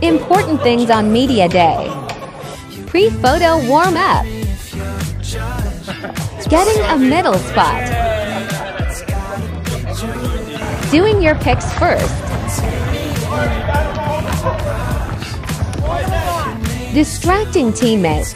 Important things on Media Day. Pre-photo warm-up. Getting a middle spot. Doing your picks first. Distracting teammates.